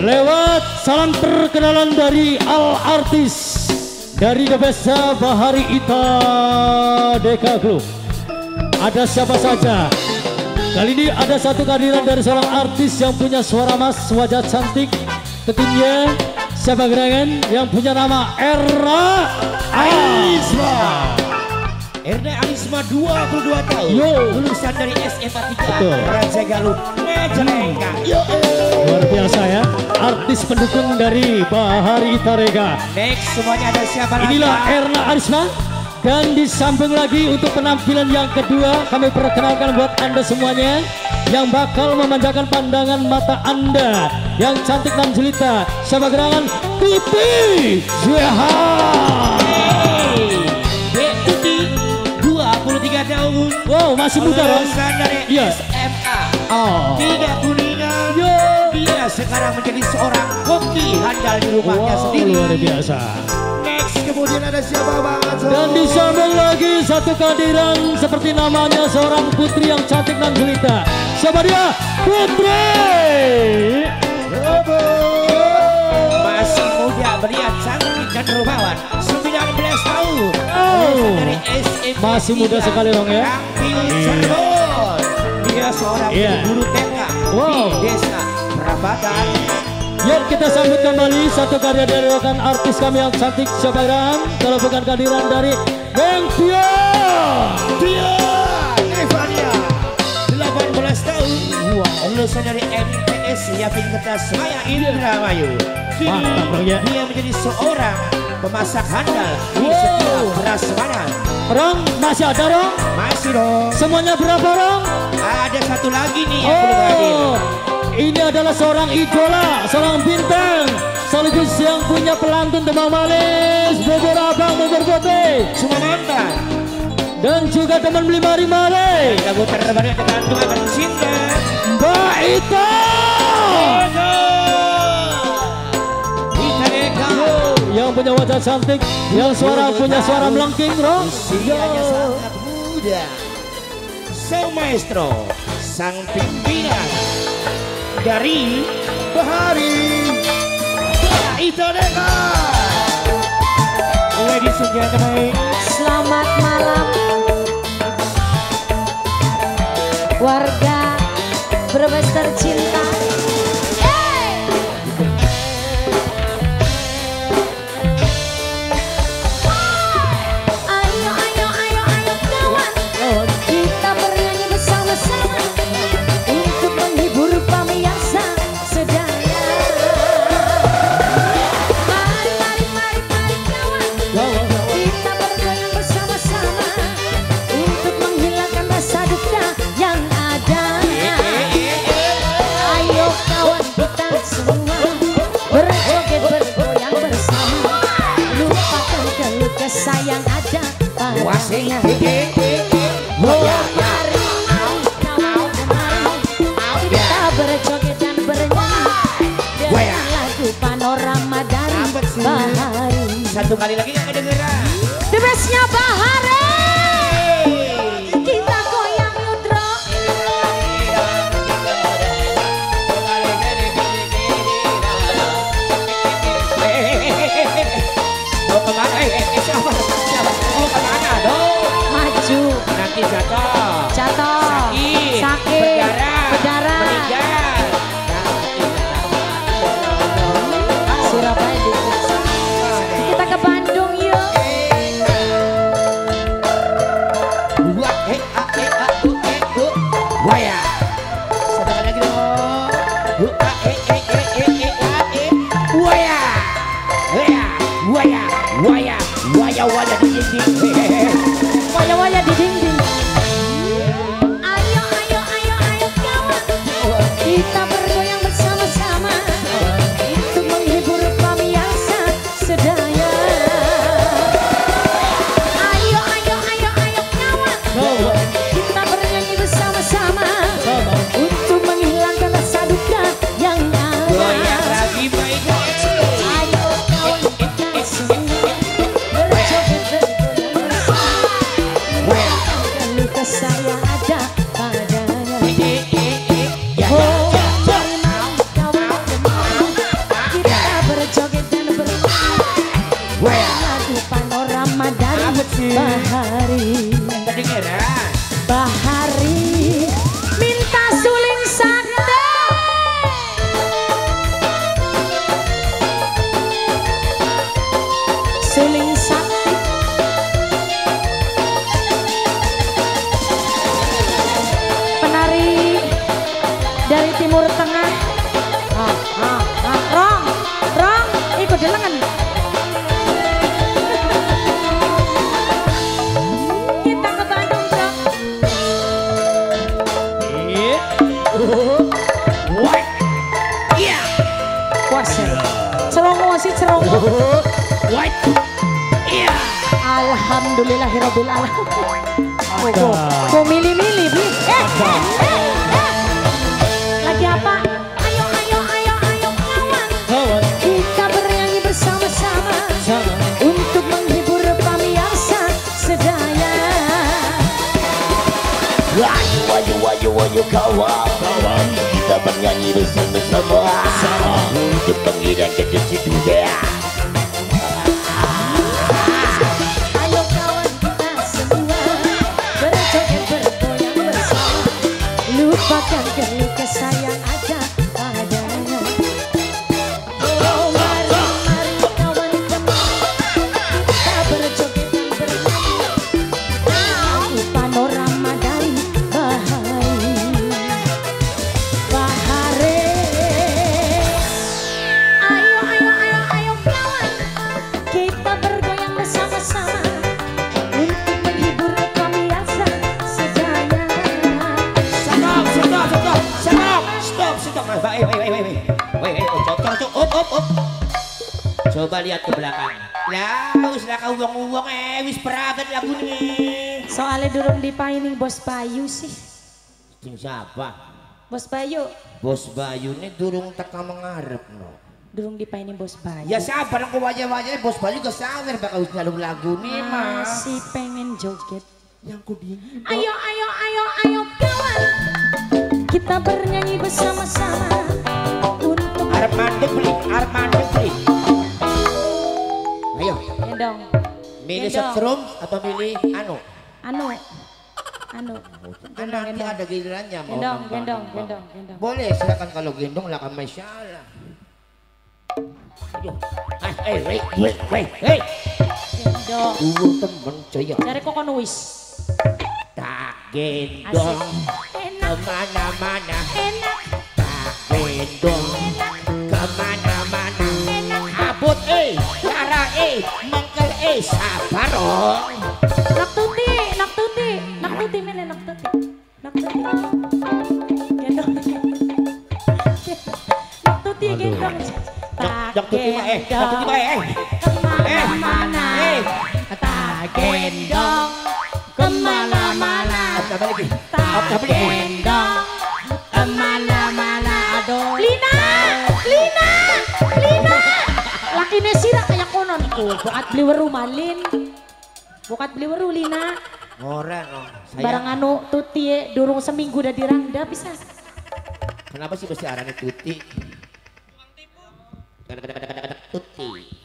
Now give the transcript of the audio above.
lewat salam perkenalan dari Al Artis dari Debesa Bahari Ita Deka Group. Ada siapa saja? Kali ini ada satu kehadiran dari seorang artis yang punya suara mas, wajah cantik, tentunya siapa gerangan yang punya nama Era Aisma. Erna Alisma 22 tahun. Yo. Lulusan dari SMA 3 Betul. Raja Galuh Majalengka Yo. Luar biasa ya, artis pendukung dari Bahari Itarega. Next semuanya ada siapa lagi? Inilah Pak? Erna Arisma. Dan disambung lagi untuk penampilan yang kedua kami perkenalkan buat anda semuanya yang bakal memanjakan pandangan mata anda. Yang cantik dan jelita siapa gerangan Tuti Jehan masih muda Lulusan dari Iya. SMA oh. Tiga kuningan Yo. Dia sekarang menjadi seorang koki handal di rumahnya wow sendiri. luar biasa. Next kemudian ada siapa banget dan disambung lagi satu kehadiran seperti namanya seorang putri yang cantik dan jelita siapa dia? Putri! Masih muda belia cantik dan rupawan 19 tahun. Oh. Dari Masih muda 3, sekali dong ya. Cirebon Dia seorang Iya. guru TK Wow. di desa Perabatan Yuk kita sambut kembali satu karya dari rekan artis kami yang cantik gerangan kalau bukan kehadiran dari Beng Tio Dia Evania 18 tahun Lulusan dari MTS Yapin Kertas Maya Indramayu Kini Mantap dong ya. dia menjadi seorang pemasak handal di Wow. setiap beras mana Rong masih ada Rong? Masih dong semuanya berapa Rong? Ada satu lagi nih yang belum hadir. Oh ini adalah seorang idola seorang bintang sekaligus yang punya pelantun tembang manis bubur abang bubur putih. Semua mantan dan juga teman beli mari-mari. Lagu terbaru yang tergantung akan cinta wajah cantik, yang suara punya suara melengking, bro. Usianya sangat muda. Sang maestro Sang pimpinan Dari Bahari. Ita Deka Ladies and gentlemen Selamat malam. Warga Brebes tercinta Padanya. Oh, mari, kita berjoget dan bernyanyi dengan lagu panorama dari. Bahari. Satu kali lagi yang kedengeran The bestnya Bahare Nanti jatuh. Cerongo sih cerongo. White. Iya. Alhamdulillahirabbil alamin. Ada. Mau milih-milih, Bi. Eh, eh, eh, eh. Lagi apa? Ayo, ayo, ayo, ayo kawan. Kawan Kita bernyanyi bersama-sama sama untuk menghibur pemirsa sedaya. Ayo, ayo, ayo, ayo kawan Kawan Kita bernyanyi bersama-sama Untuk pengirang kejut dunia Coba lihat ke belakang. Lah, wis lah kau uang-uang eh, wis peragat lagu nih. Soalnya durung dipaini Bos Bayu sih. Sing siapa? Bos Bayu, Bos Bayu nih durung teka mengarep no. durung dipaini Bos Bayu. Ya sabar aku wajah-wajahnya Bos Bayu ke sawer bakal wis nyalu lagu nih mas. Masih pengen joget. Yang ku dingin. Ayo, ayo, ayo, ayo kawan. Kita bernyanyi bersama-sama untuk Arep mandek beli, arep milih setrum atau milih anu? Anu, anu. Kan nanti ada gilirannya mau Gendong, nambah, gendong, nambah. gendong, gendong. Boleh silakan kalau gendong lah kan masalah. Aduh. Ah, eh, wait, wait, wait, hey. Gendong. Dulu temen saya Cari kok wis. tak gendong Enak, ke mana-mana, enak. tak gendong ke mana-mana. Abut eh, cara eh, eh, sabar oh. Nak tuti, nak tuti, nak tuti milih nak tuti. Nak tuti. Gendong. Nak tuti gendong. Tuti mah, eh, nak tuti mah, eh. Ke mana-mana. Eh. Tak gendong. Ke mana-mana. Lagi? Tak gendong. Ke mana-mana. Aduh. Lina, Lina, Lina. Laki nesira Oh, buat beli rumah Lin. Bukat beli weru Lina. Orang oh. Saya, Barang anu tuti ye, durung seminggu udah diranda bisa. kenapa sih mesti arahnya tuti? Tuti.